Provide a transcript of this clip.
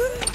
Huh?